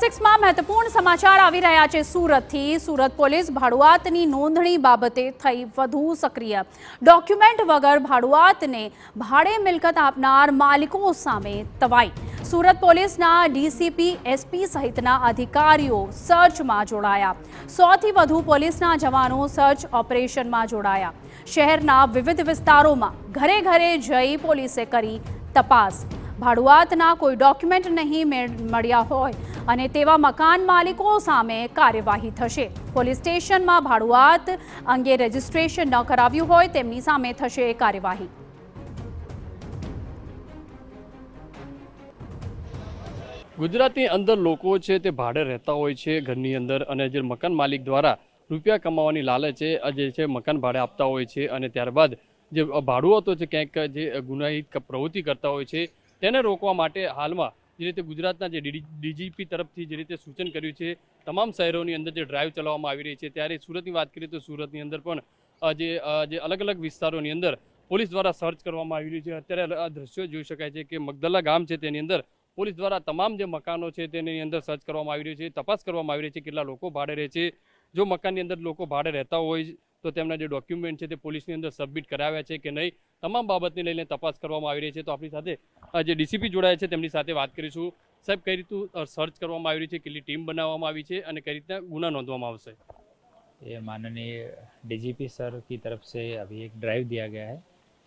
સિક્સમાં મહત્વપૂર્ણ સમાચાર આવી રહ્યા છે સુરતથી સુરત પોલીસ ભાડુઆતની નોંધણી બાબતે થઈ વધુ સક્રિય ડોક્યુમેન્ટ વગર ભાડુઆતને ભાડે મિલકત આપનાર માલિકો સામે તવાઈ સુરત પોલીસના ડીસીપી એસપી સહિતના અધિકારીઓ સર્ચમાં જોડાયા સોથી વધુ પોલીસના જવાનો સર્ચ ઓપરેશનમાં જોડાયા શહેરના વિવિધ વિસ્તારોમાં ઘરે ઘરે જઈ પોલીસે કરી તપાસ ભાડુઆતના કોઈ ડોક્યુમેન્ટ નહીં મેળ- મળ્યા હોય અને તેવા મકાન માલિકો સામે કાર્યવાહી થશે. પોલીસ સ્ટેશનમાં ભાડુઆત અંગે રજીસ્ટ્રેશન ન કરાવ્યું હોય તેમની સામે થશે કાર્યવાહી. ગુજરાતની અંદર લોકો છે તે ભાડે રહેતા હોય છે ઘરની અંદર અને જે મકાન માલિક દ્વારા રૂપિયા કમાવાની લાલચે જે છે મકાન ભાડે આપતા હોય છે અને ત્યારબાદ જે ભાડુઆતો છે, ક્યાંક જે ગુનાહિત પ્રવૃત્તિ કરતા હોય છે તેને રોકવા માટે હાલમાં જે રીતે ગુજરાતના જે ડીજીપી તરફથી જે રીતે સૂચન કર્યું છે, તમામ શહેરોની અંદર જે ડ્રાઈવ ચલાવવામાં આવી રહી છે, ત્યારે સુરતની વાત કરીએ તો સુરતની અંદર પણ જે જે અલગ અલગ વિસ્તારોની અંદર પોલીસ દ્વારા સર્ચ કરવામાં આવી રહ્યું છે. અત્યારે આ દ્રશ્યો જોઈ શકાય છે કે મગદલ્લા ગામ છે તેની અંદર પોલીસ દ્વારા તમામ જે મકાનો છે તેની અંદર સર્ચ કરવામાં આવી રહ્યું છે, તપાસ કરવામાં આવી રહી છે કેટલા લોકો ભાડે રહે છે. જો મકાનની અંદર લોકો ભાડે રહેતા હોય તો તેમના જે ડોક્યુમેન્ટ છે તે પોલીસની અંદર સબમિટ કરાવ્યા છે કે નહીં. તમામ બાબતને લઈને તપાસ કરવામાં આવી રહી છે તો આપણી સાથે અ, જે ડીસીપી જોડાયા છે તેમની સાથે વાત કરીશું સાહેબ કઈ રીતનું અ, સર્ચ કરવામાં આવી રહી છે કેટલી ટીમ બનાવવામાં આવી છે અને કઈ રીતના ગુના નોંધવામાં આવશે ये माननीय डीजीपी सर की तरफ से अभी एक ड्राइव दिया गया है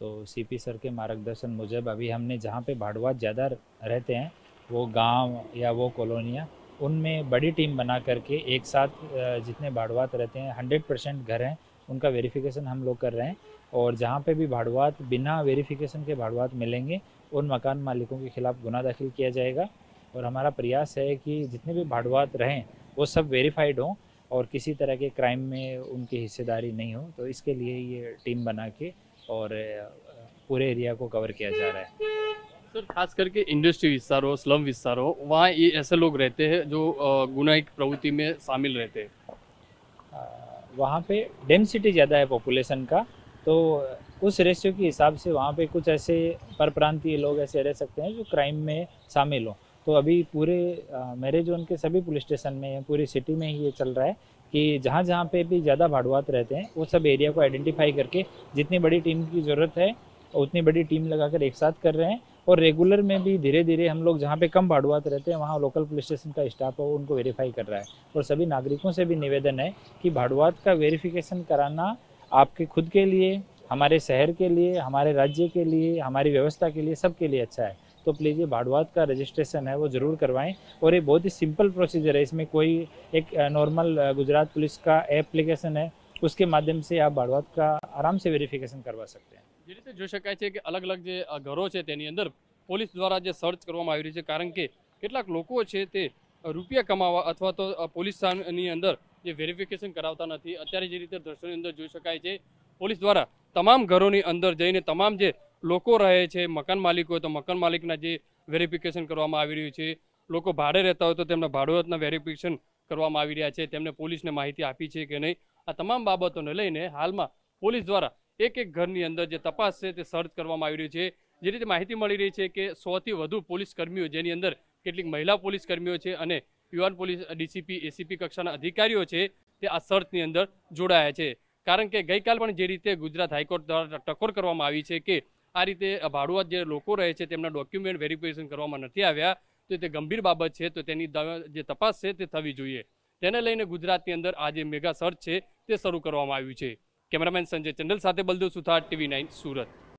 तो सीपी सर के मार्गदर्शन मुजब अभी हमने जहाँ पे भाड़ुआत ज़्यादा रहते हैं वो गांव या वो कॉलोनियाँ उनमें बड़ी टीम बना करके एक साथ अ, जितने भाड़ुआत रहते हैं हंड्रेड परसेंट घर हैं उनका वेरिफिकेशन हम लोग कर रहे हैं। और जहाँ पे भी भाड़ुआत बिना वेरिफिकेशन के भाड़ुआत मिलेंगे उन मकान मालिकों के खिलाफ गुना दाखिल किया जाएगा। और हमारा प्रयास है कि जितने भी भाड़ुआत रहें वो सब वेरीफाइड हों और किसी तरह के क्राइम में उनकी हिस्सेदारी नहीं हो। तो इसके लिए ये टीम बना के और पूरे एरिया को कवर किया जा रहा है। सर खास करके इंडस्ट्री विस्तार हो स्लम विस्तार हो वहाँ ये ऐसे लोग रहते हैं जो गुनाहित प्रवृत्ति में शामिल रहते हैं। वहाँ पे डेंसिटी ज़्यादा है पॉपुलेशन का तो उस रेशियो के हिसाब से वहाँ पे कुछ ऐसे परप्रांतीय लोग ऐसे रह सकते हैं जो क्राइम में शामिल हों। तो अभी पूरे मेरे जोन के सभी पुलिस स्टेशन में पूरी सिटी में ही ये चल रहा है कि जहाँ जहाँ पे भी ज़्यादा भाड़ुआत रहते हैं, वो सब एरिया को आइडेंटिफाई करके जितनी बड़ी टीम की ज़रूरत है, उतनी बड़ी टीम लगाकर एक साथ कर रहे हैं। और रेगुलर में भी धीरे धीरे हम लोग जहाँ पे कम भाड़ुआत रहते हैं, वहाँ लोकल पुलिस स्टेशन का स्टाफ है उनको वेरीफाई कर रहा है। और सभी नागरिकों से भी निवेदन है कि भाड़ुआत का वेरिफिकेशन कराना आपके खुद के लिए, हमारे शहर के लिए, हमारे राज्य के लिए, हमारी व्यवस्था के लिए सबके लिए अच्छा है। तो प्लीज़ ये भाड़ुआत का रजिस्ट्रेशन है, वो ज़रूर करवाएँ। और ये बहुत ही सिंपल प्रोसीजर है, इसमें कोई एक नॉर्मल गुजरात पुलिस का एप्लीकेशन है, उसके माध्यम से आप भाड़ुआत का आराम से वेरिफिकेशन करवा सकते हैं। જે રીતે જોઈ શકાય છે કે અલગ અલગ જે ઘરો છે તેની અંદર પોલીસ દ્વારા જે સર્ચ કરવામાં આવી રહી છે, કારણ કે કેટલાક લોકો છે તે રૂપિયા કમાવા અથવા તો પોલીસ સ્થાનની અંદર જે વેરિફિકેશન કરાવતા નથી. અત્યારે જે રીતે દ્રશ્યોની અંદર જોઈ શકાય છે, પોલીસ દ્વારા તમામ ઘરોની અંદર જઈને તમામ જે લોકો રહે છે, મકાન માલિક હોય તો મકાન માલિકના જે વેરિફિકેશન કરવામાં આવી રહ્યું છે. લોકો ભાડે રહેતા હોય તો તેમના ભાડુઆતના વેરિફિકેશન કરવામાં આવી રહ્યા છે. તેમને પોલીસને માહિતી આપી છે કે નહીં. આ તમામ બાબતોને લઈને હાલમાં પોલીસ દ્વારા એક એક ઘરની અંદર જે તપાસ છે તે સર્ચ કરવામાં આવી રહ્યું છે. જે રીતે માહિતી મળી રહી છે કે સોથી વધુ પોલીસ કર્મીઓ, જેની અંદર કેટલીક મહિલા પોલીસ કર્મીઓ છે અને યુવાન પોલીસ ડીસીપી, એસીપી કક્ષાના અધિકારીઓ છે, તે આ સર્ચની અંદર જોડાયા છે. કારણ કે ગઈકાલ પણ જે રીતે ગુજરાત હાઈકોર્ટ દ્વારા ટકોર કરવામાં આવી છે કે આ રીતે ભાડુઆત જે લોકો રહે છે તેમના ડોક્યુમેન્ટ વેરિફિકેશન કરવામાં નથી આવ્યા, તો તે ગંભીર બાબત છે, તો તેની જે તપાસ છે તે થવી જોઈએ. તેને લઈને ગુજરાતની અંદર આ જે મેગા સર્ચ છે તે શરૂ કરવામાં આવ્યું છે. કેમેરામેન સંજય ચંડલ સાથે બલદેવ સુથાર ટીવી નાઇન સુરત